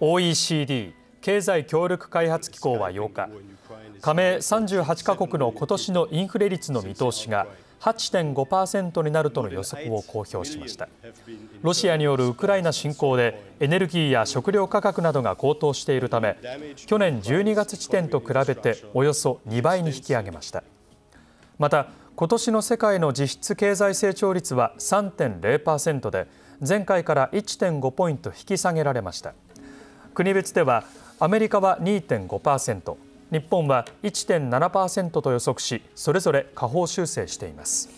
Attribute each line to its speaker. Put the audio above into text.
Speaker 1: OECD 経済協力開発機構は8日加盟38カ国の今年のインフレ率の見通しが8.5%になるとの予測を公表しました。ロシアによるウクライナ侵攻でエネルギーや食料価格などが高騰しているため去年12月時点と比べておよそ2倍に引き上げました。また今年の世界の実質経済成長率は3.0%で前回から1.5ポイント引き下げられました。国別ではアメリカは2.5%日本は1.7%と予測しそれぞれ下方修正しています。